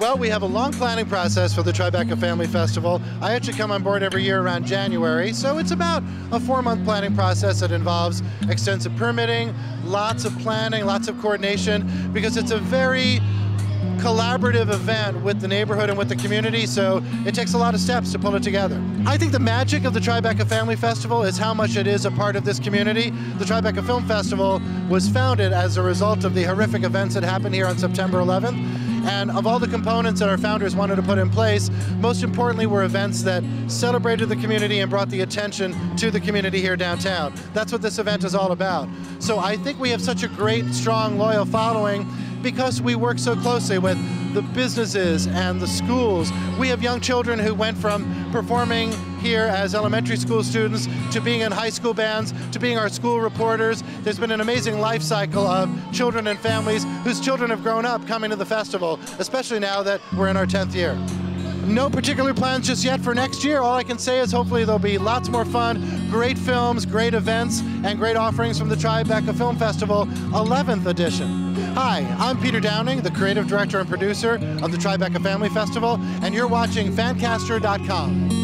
Well, we have a long planning process for the Tribeca Family Festival. I actually come on board every year around January, so it's about a four-month planning process that involves extensive permitting, lots of planning, lots of coordination, because it's a very collaborative event with the neighborhood and with the community, so it takes a lot of steps to pull it together. I think the magic of the Tribeca Family Festival is how much it is a part of this community. The Tribeca Film Festival was founded as a result of the horrific events that happened here on September 11th. And of all the components that our founders wanted to put in place, most importantly were events that celebrated the community and brought the attention to the community here downtown. That's what this event is all about. So I think we have such a great, strong, loyal following because we work so closely with the businesses and the schools. We have young children who went from performing here as elementary school students to being in high school bands to being our school reporters. There's been an amazing life cycle of children and families whose children have grown up coming to the festival, especially now that we're in our 10th year. No particular plans just yet for next year. All I can say is hopefully there'll be lots more fun, great films, great events, and great offerings from the Tribeca Film Festival 11th edition. Hi, I'm Peter Downey, the creative director and producer of the Tribeca Family Festival, and you're watching Fancaster.com.